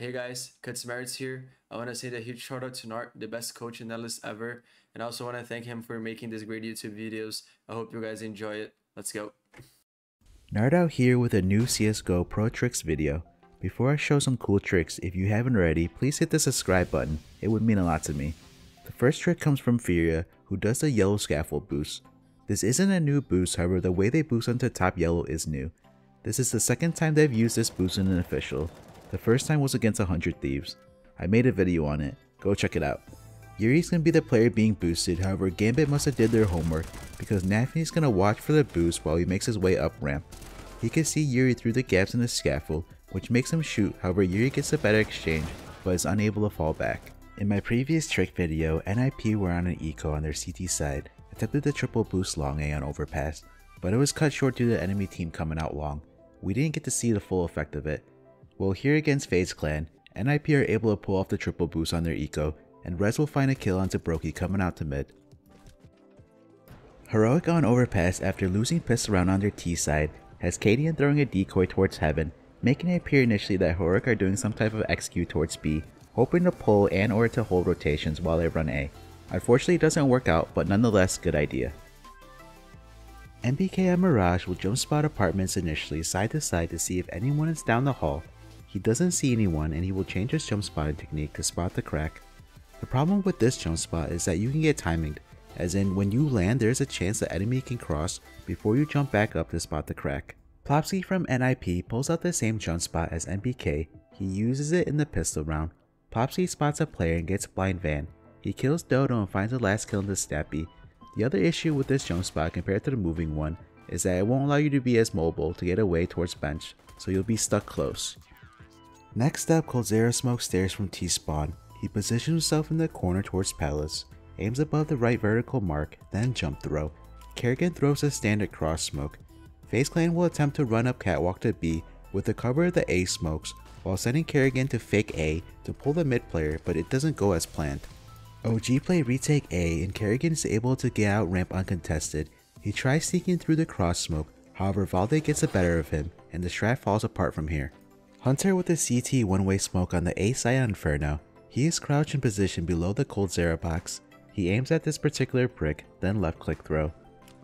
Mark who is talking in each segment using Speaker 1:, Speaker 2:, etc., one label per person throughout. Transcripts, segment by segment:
Speaker 1: Hey guys, CutzMeretz here. I want to say a huge shout out to Nart, the best coach in Nellis ever. And I also want to thank him for making these great YouTube videos. I hope you guys enjoy it. Let's go.
Speaker 2: Nart out here with a new CSGO Pro Tricks video. Before I show some cool tricks, if you haven't already, please hit the subscribe button. It would mean a lot to me. The first trick comes from Furia, who does the yellow scaffold boost. This isn't a new boost, however the way they boost onto top yellow is new. This is the second time they've used this boost in an official. The first time was against 100 Thieves. I made a video on it, go check it out. yuurih's gonna be the player being boosted, however Gambit must have did their homework because nafany's gonna watch for the boost while he makes his way up ramp. He can see yuurih through the gaps in the scaffold, which makes him shoot, however Yuri gets a better exchange, but is unable to fall back. In my previous trick video, NIP were on an eco on their CT side, attempted the triple boost long A on overpass, but it was cut short due to the enemy team coming out long. We didn't get to see the full effect of it. Well here against FaZe Clan, NIP are able to pull off the triple boost on their eco, and Rez will find a kill onto broky coming out to mid. Heroic on overpass after losing pistol round on their T side, has cadiaN throwing a decoy towards heaven, making it appear initially that Heroic are doing some type of XQ towards B, hoping to pull and or to hold rotations while they run A. Unfortunately it doesn't work out, but nonetheless good idea. NBK and Mirage will jump spot apartments initially side to side to see if anyone is down the hall. He doesn't see anyone and he will change his jump spotting technique to spot the crack. The problem with this jump spot is that you can get timinged, as in when you land there is a chance the enemy can cross before you jump back up to spot the crack. Plopski from NIP pulls out the same jump spot as NBK, he uses it in the pistol round. Plopski spots a player and gets blind van. He kills Dodo and finds the last kill in the Snappi. The other issue with this jump spot compared to the moving one is that it won't allow you to be as mobile to get away towards bench, so you'll be stuck close. Next up, coldzera smokes stairs from T-spawn. He positions himself in the corner towards Palace, aims above the right vertical mark, then jump throw. karrigan throws a standard cross smoke. FaZe Clan will attempt to run up catwalk to B with the cover of the A smokes, while sending karrigan to fake A to pull the mid player, but it doesn't go as planned. OG play retake A and karrigan is able to get out ramp uncontested. He tries sneaking through the cross smoke, however Valde gets the better of him and the strat falls apart from here. Hunter with a CT one-way smoke on the A side Inferno. He is crouched in position below the coldzera box. He aims at this particular brick, then left click throw.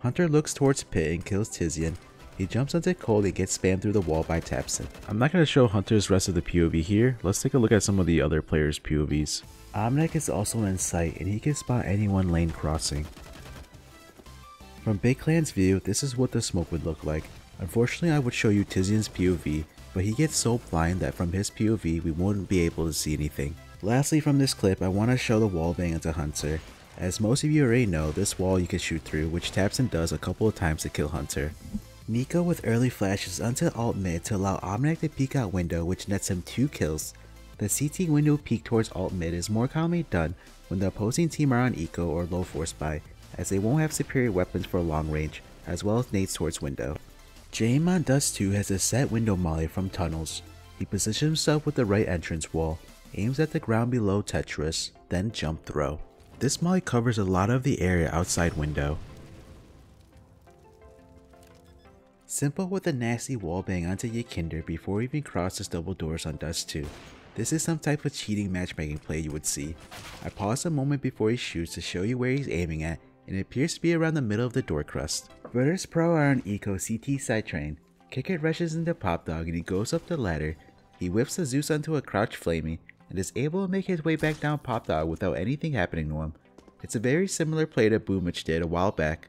Speaker 2: Hunter looks towards Pit and kills Tizian. He jumps onto Cole and gets spammed through the wall by tabseN.
Speaker 3: I'm not going to show Hunter's rest of the POV here, let's take a look at some of the other players' POVs.
Speaker 2: Omnic is also in sight and he can spot anyone lane crossing. From Big Clan's view, this is what the smoke would look like. Unfortunately I would show you Tizian's POV, but he gets so blind that from his POV we wouldn't be able to see anything. Lastly from this clip, I want to show the wall bang into Hunter. As most of you already know, this wall you can shoot through, which tabseN does a couple of times to kill Hunter. NiKo with early flashes onto alt mid to allow Omnic to peek out window which nets him 2 kills. The CT window peek towards alt mid is more commonly done when the opposing team are on eco or low force buy, as they won't have superior weapons for long range, as well as nades towards window. Jame on Dust 2 has a set window molly from tunnels. He positions himself with the right entrance wall, aims at the ground below Tetris, then jump throw. This molly covers a lot of the area outside window. s1mple with a nasty wall bang onto Ykinder before he even crosses double doors on Dust 2. This is some type of cheating matchmaking play you would see. I pause a moment before he shoots to show you where he's aiming at and it appears to be around the middle of the door crust. Virtus Pro are on Eco CT side train. qikert rushes into Pop Dog and he goes up the ladder. He whips the Zeus onto a crouch flamey and is able to make his way back down Pop Dog without anything happening to him. It's a very similar play to Boomich did a while back.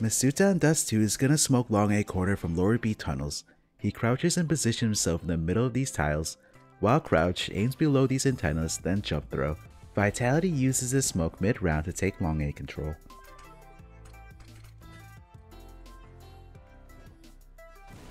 Speaker 2: misutaaa on Dust 2 is gonna smoke long A corner from lower B tunnels. He crouches and positions himself in the middle of these tiles. While crouched, aims below these antennas, then jump throw. Vitality uses his smoke mid round to take long A control.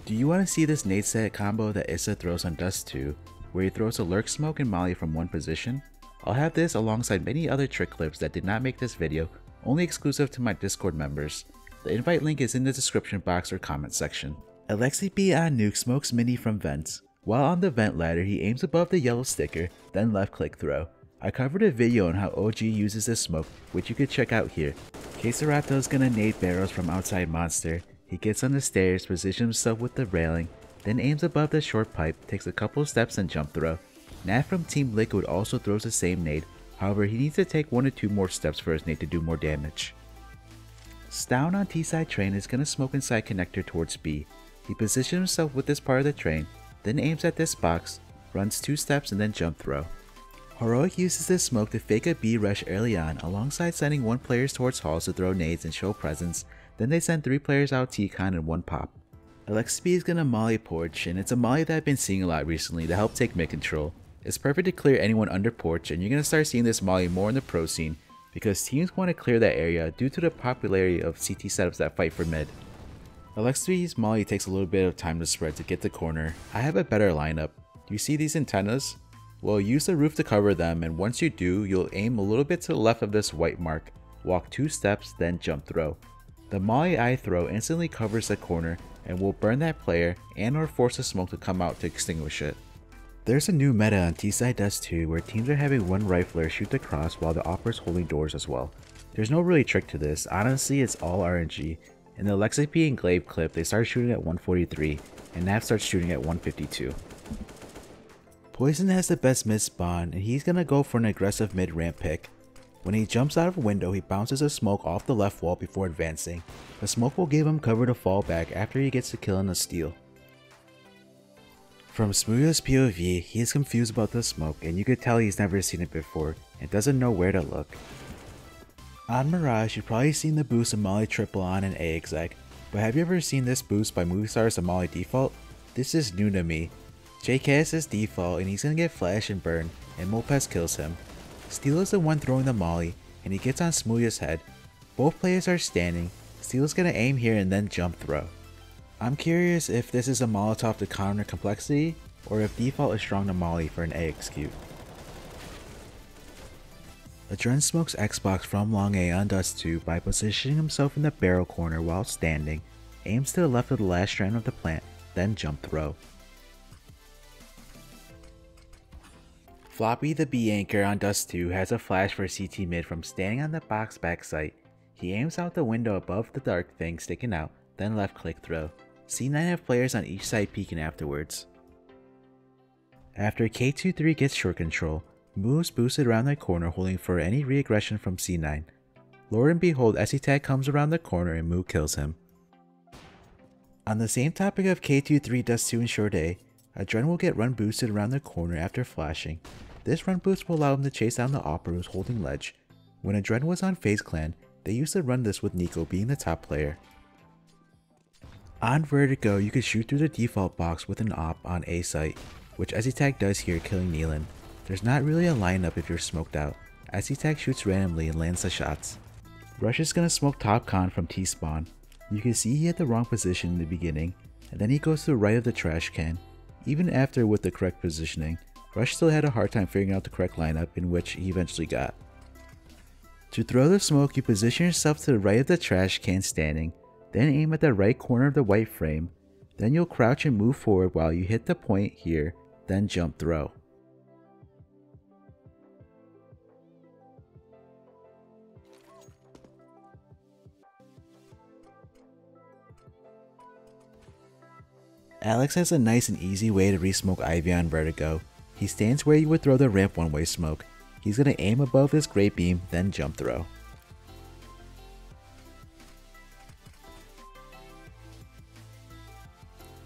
Speaker 2: Do you want to see this nade set combo that Issa throws on Dust 2, where he throws a lurk smoke and molly from one position? I'll have this alongside many other trick clips that did not make this video, only exclusive to my Discord members. The invite link is in the description box or comment section. Aleksib on Nuke smokes Mini from vents. While on the vent ladder, he aims above the yellow sticker, then left click throw. I covered a video on how OG uses this smoke, which you could check out here. KSCERATO is gonna nade barrels from outside monster. He gets on the stairs, positions himself with the railing, then aims above the short pipe, takes a couple steps and jump throw. NAF from Team Liquid also throws the same nade, however he needs to take one or two more steps for his nade to do more damage. stavn on T-side train is gonna smoke inside connector towards B. He positions himself with this part of the train, then aims at this box, runs two steps and then jump throw. Heroic uses this smoke to fake a B rush early on alongside sending one player towards halls to throw nades and show presence, then they send three players out T-con and one pop. Alexis is gonna molly porch, and it's a molly that I've been seeing a lot recently to help take mid control. It's perfect to clear anyone under porch, and you're gonna start seeing this molly more in the pro scene because teams want to clear that area due to the popularity of CT setups that fight for mid. Alexis molly takes a little bit of time to spread to get the corner. I have a better lineup. You see these antennas? Well, use the roof to cover them, and once you do, you'll aim a little bit to the left of this white mark, walk two steps, then jump throw. The Molly I throw instantly covers the corner and will burn that player and or force the smoke to come out to extinguish it. There's a new meta on T-Side Dust 2 where teams are having one rifler shoot the cross while the opera's holding doors as well. There's no really trick to this, honestly it's all RNG. In the Lexi P and gla1ve clip they start shooting at 143 and NAF starts shooting at 152. poizon has the best mid spawn and he's gonna go for an aggressive mid ramp pick. When he jumps out of a window, he bounces a smoke off the left wall before advancing. The smoke will give him cover to fall back after he gets the kill in the steel. From Smooth's POV, he is confused about the smoke and you could tell he's never seen it before and doesn't know where to look. On Mirage, you've probably seen the boost of Molly triple on an A exec, but have you ever seen this boost by Movistar's Molly default? This is new to me. JKS is default and he's gonna get flash and burn, and mopoz kills him. Steel is the one throwing the molly, and he gets on Smooya's head. Both players are standing. Steel is gonna aim here and then jump throw. I'm curious if this is a Molotov to counter complexity, or if default is strong to molly for an A execute. Adren smokes Xbox from long A on Dust 2 by positioning himself in the barrel corner while standing, aims to the left of the last strand of the plant, then jump throw. Floppy the B anchor on Dust 2 has a flash for CT mid from standing on the box backside. He aims out the window above the dark thing sticking out, then left click throw. C9 have players on each side peeking afterwards. After K23 gets short control, moves boosted around the corner holding for any reaggression from C9. Lord and behold, SE comes around the corner and Moo kills him. On the same topic of K23 Dust 2 and Short A, Adren will get run boosted around the corner after flashing. This run boost will allow him to chase down the Opera who's holding ledge. When Adren was on FaZe Clan, they used to run this with NiKo being the top player. On Vertigo, you can shoot through the default box with an op on A site, which Tag does here killing Neelan. There's not really a lineup if you're smoked out. Tag shoots randomly and lands the shots. Rush is gonna smoke top con from T-spawn. You can see he had the wrong position in the beginning, and then he goes to the right of the trash can, even after with the correct positioning, Rush still had a hard time figuring out the correct lineup in which he eventually got. To throw the smoke, you position yourself to the right of the trash can standing, then aim at the right corner of the white frame, then you'll crouch and move forward while you hit the point here, then jump throw. Alex has a nice and easy way to resmoke Ivy on Vertigo. He stands where you would throw the ramp one way smoke. He's gonna aim above this great beam, then jump throw.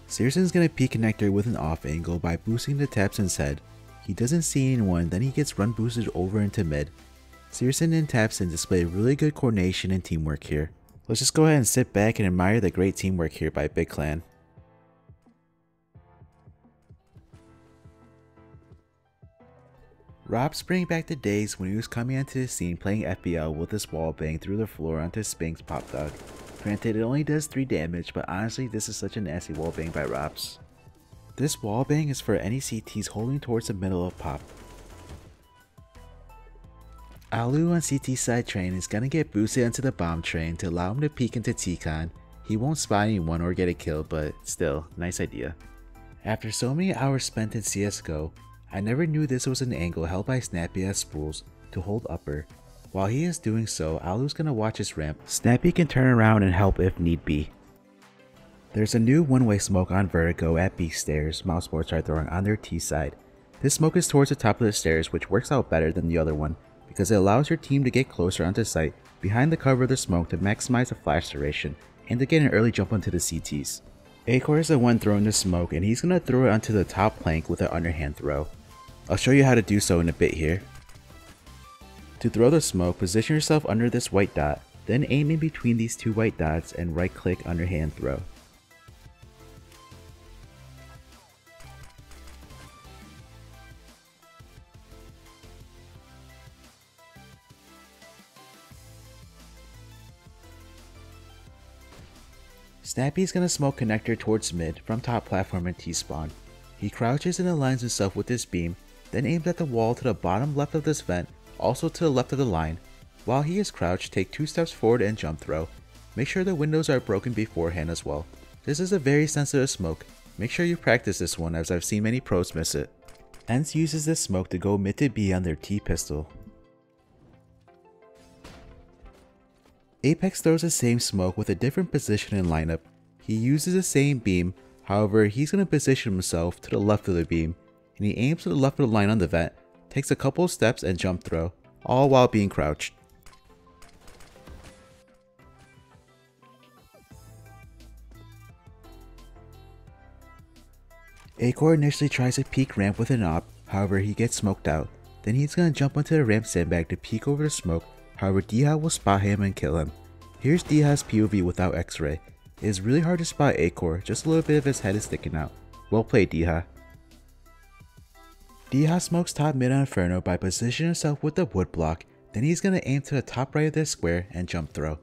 Speaker 2: syrsoN's gonna peek connector with an off angle by boosting the tabseN's head. He doesn't see anyone, then he gets run boosted over into mid. Searson and Tapson display really good coordination and teamwork here. Let's just go ahead and sit back and admire the great teamwork here by Big Clan. Rob's bringing back the days when he was coming onto the scene playing FPL with his wall bang through the floor onto Spink's pop dog. Granted, it only does 3 damage, but honestly, this is such a nasty wall bang by ropz. This wall bang is for any CTs holding towards the middle of pop. allu on CT side train is gonna get boosted onto the bomb train to allow him to peek into T-Con. He won't spot anyone or get a kill, but still, nice idea. After so many hours spent in CSGO, I never knew this was an angle held by Snappi as spools to hold upper. While he is doing so, allu's gonna watch his ramp. Snappi can turn around and help if need be. There's a new one-way smoke on Vertigo at B stairs Mousesports are throwing on their T side. This smoke is towards the top of the stairs which works out better than the other one because it allows your team to get closer onto site behind the cover of the smoke to maximize the flash duration and to get an early jump onto the CTs. Acor is the one throwing the smoke and he's going to throw it onto the top plank with an underhand throw. I'll show you how to do so in a bit here. To throw the smoke, position yourself under this white dot, then aim in between these two white dots and right click underhand throw. Snappi is going to smoke connector towards mid from top platform and T-spawn. He crouches and aligns himself with his beam, then aims at the wall to the bottom left of this vent, also to the left of the line. While he is crouched, take 2 steps forward and jump throw. Make sure the windows are broken beforehand as well. This is a very sensitive smoke. Make sure you practice this one as I've seen many pros miss it. ENCE uses this smoke to go mid to B on their T-pistol. Apex throws the same smoke with a different position and lineup. He uses the same beam, however he's going to position himself to the left of the beam, and he aims to the left of the line on the vent, takes a couple of steps and jump throw, all while being crouched. Acor initially tries to peek ramp with an op, however he gets smoked out. Then he's gonna jump onto the ramp sandbag to peek over the smoke, however dycha will spot him and kill him. Here's dycha's POV without x-ray. It is really hard to spot Acor, just a little bit of his head is sticking out. Well played Deha. Deha smokes top mid on Inferno by positioning himself with the wood block, then he's gonna aim to the top right of this square and jump throw.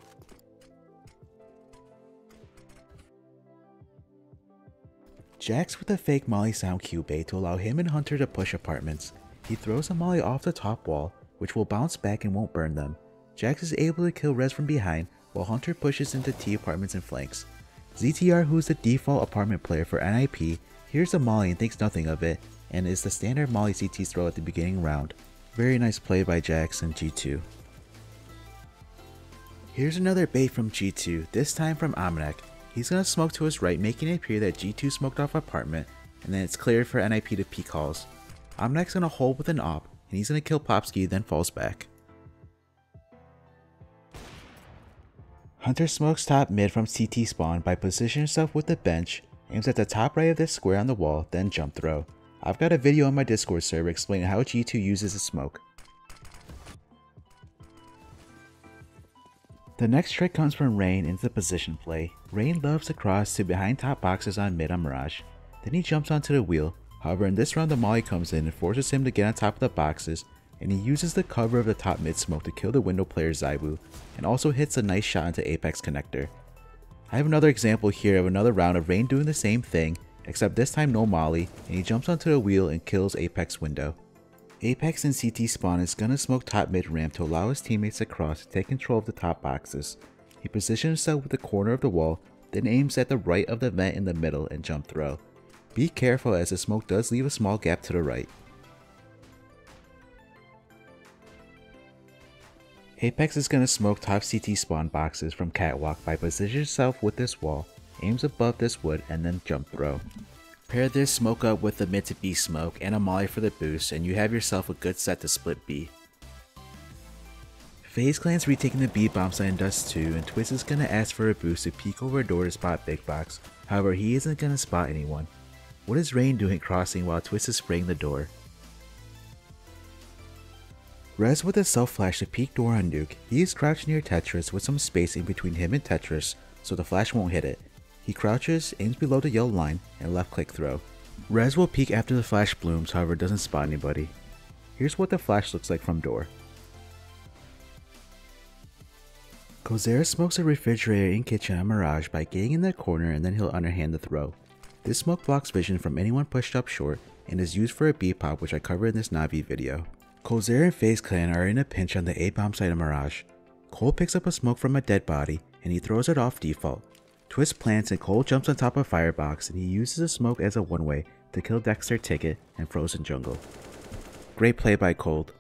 Speaker 2: JACKZ with a fake molly sound cue bait to allow him and Hunter to push apartments. He throws a molly off the top wall, which will bounce back and won't burn them. JACKZ is able to kill Rez from behind, while Hunter pushes into T apartments and flanks. ZTR, who is the default apartment player for NIP, hears the molly and thinks nothing of it, and is the standard molly CT throw at the beginning round. Very nice play by JACKZ and G2. Here's another bait from G2, this time from Amanek. He's gonna smoke to his right, making it appear that G2 smoked off apartment, and then it's clear for NIP to peek halls. Amanek's gonna hold with an op, and he's gonna kill Plopski, then falls back. Hunter smokes top mid from CT spawn by positioning himself with the bench, aims at the top right of this square on the wall, then jump throw. I've got a video on my Discord server explaining how G2 uses the smoke. The next trick comes from Rain into the position play. Rain loves to cross to behind top boxes on mid on Mirage. Then he jumps onto the wheel. However, in this round the Molly comes in and forces him to get on top of the boxes, and he uses the cover of the top mid smoke to kill the window player Zaibu, and also hits a nice shot into Apex connector. I have another example here of another round of Rain doing the same thing, except this time no Molly, and he jumps onto the wheel and kills Apex window. Apex and CT spawn is gonna smoke top mid ramp to allow his teammates to cross to take control of the top boxes. He positions himself with the corner of the wall, then aims at the right of the vent in the middle and jump throw. Be careful as the smoke does leave a small gap to the right. Apex is gonna smoke top CT spawn boxes from catwalk by positioning himself with this wall, aims above this wood and then jump throw. Pair this smoke up with the mid to B smoke and a molly for the boost and you have yourself a good set to split B. FaZe Clan's retaking the B bomb site in Dust 2 and Twistzz is gonna ask for a boost to peek over a door to spot Big Box, however he isn't gonna spot anyone. What is Rain doing crossing while Twistzz is spraying the door? Rez with a self flash to peek door on Nuke, he is crouched near Tetris with some spacing between him and Tetris so the flash won't hit it. He crouches, aims below the yellow line, and left click throw. Rez will peek after the flash blooms, however doesn't spot anybody. Here's what the flash looks like from door. coldzera smokes a refrigerator in kitchen Mirage by getting in that corner and then he'll underhand the throw. This smoke blocks vision from anyone pushed up short and is used for a B pop which I covered in this Navi video. coldzera and FaZe Clan are in a pinch on the A bomb side of Mirage. Cole picks up a smoke from a dead body and he throws it off default. Twistzz plants and Cole jumps on top of Firebox and he uses the smoke as a one-way to kill Dexter Ticket and Frozen Jungle. Great play by Cold.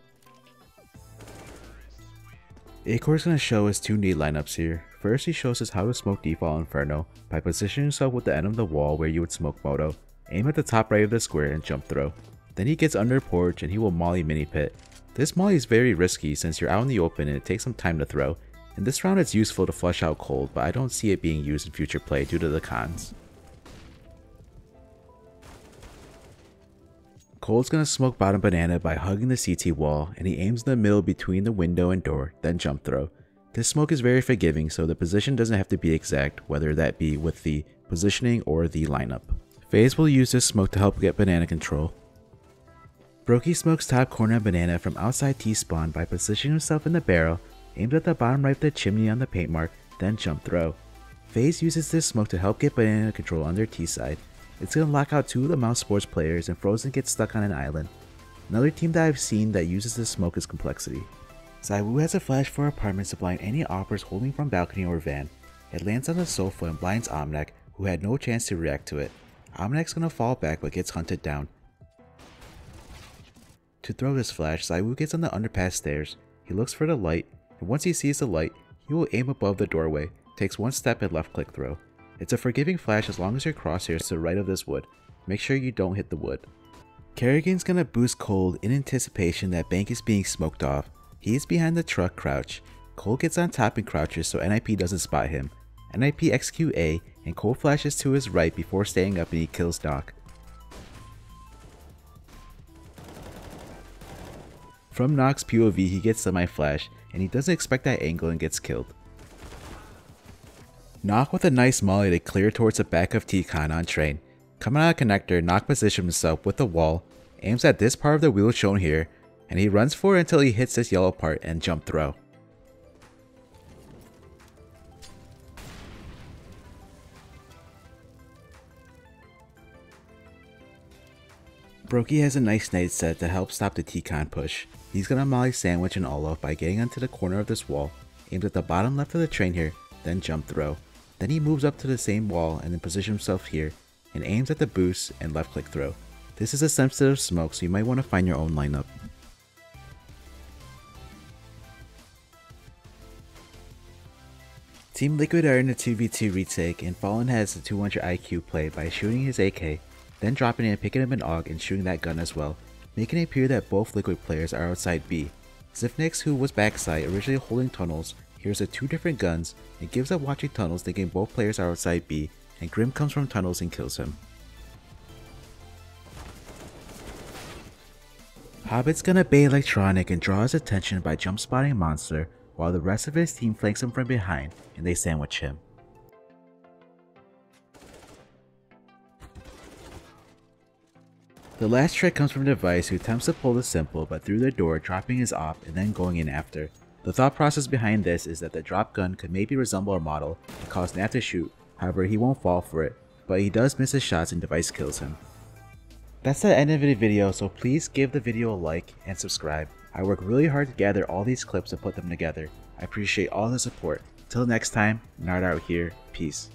Speaker 2: Is going to show his two need lineups here. First he shows us how to smoke default Inferno by positioning himself with the end of the wall where you would smoke Moto, aim at the top right of the square and jump throw. Then he gets under porch and he will molly mini pit. This molly is very risky since you're out in the open and it takes some time to throw. In this round it's useful to flush out cold, but I don't see it being used in future play due to the cons. Cold's gonna smoke bottom banana by hugging the CT wall, and he aims in the middle between the window and door, then jump throw. This smoke is very forgiving, so the position doesn't have to be exact, whether that be with the positioning or the lineup. FaZe will use this smoke to help get banana control. Broky smokes top corner banana from outside T-spawn by positioning himself in the barrel, aims at the bottom right of the chimney on the paint mark, then jump throw. FaZe uses this smoke to help get banana control on their T side. It's gonna lock out two of the Mouse Sports players and Frozen gets stuck on an island. Another team that I've seen that uses this smoke is Complexity. ZywOo has a flash for apartments to blind any operas holding from balcony or van. It lands on the sofa and blinds Omnac, who had no chance to react to it. Omnac's gonna fall back but gets hunted down. To throw this flash, ZywOo gets on the underpass stairs. He looks for the light, and once he sees the light, he will aim above the doorway, takes one step and left click throw. It's a forgiving flash as long as your crosshair is to the right of this wood. Make sure you don't hit the wood. karrigan's gonna boost Cold in anticipation that Bank is being smoked off. He is behind the truck crouch. Cole gets on top and crouches so NIP doesn't spot him. NIP execute A and Cole flashes to his right before staying up and he kills Doc. From Nox POV he gets semi-flash and he doesn't expect that angle and gets killed. nawwk with a nice molly to clear towards the back of T-Con on train. Coming out of connector, nawwk positions himself with the wall, aims at this part of the wheel shown here, and he runs for it until he hits this yellow part and jump throw. Broky has a nice nade set to help stop the T-Con push. He's gonna molly sandwich and Olaf by getting onto the corner of this wall, aims at the bottom left of the train here, then jump throw. Then he moves up to the same wall and then positions himself here, and aims at the boost and left click throw. This is a sensitive smoke so you might want to find your own lineup. Team Liquid are in a 2v2 retake and Fallen has a 200 IQ play by shooting his AK, then dropping it and picking up an AUG and shooting that gun as well, making it appear that both Liquid players are outside B. Zifnix, who was backside originally holding tunnels, hears the two different guns and gives up watching tunnels thinking both players are outside B, and Grim comes from tunnels and kills him. Hobbit's gonna bait Electronic and draw his attention by jump spotting Monster, while the rest of his team flanks him from behind and they sandwich him. The last trick comes from Device who attempts to pull the simple but through the door dropping his op and then going in after. The thought process behind this is that the drop gun could maybe resemble a model and cause Nav to shoot, however he won't fall for it, but he does miss his shots and Device kills him. That's the end of the video so please give the video a like and subscribe. I work really hard to gather all these clips and put them together. I appreciate all the support. Till next time, Nart out here. Peace.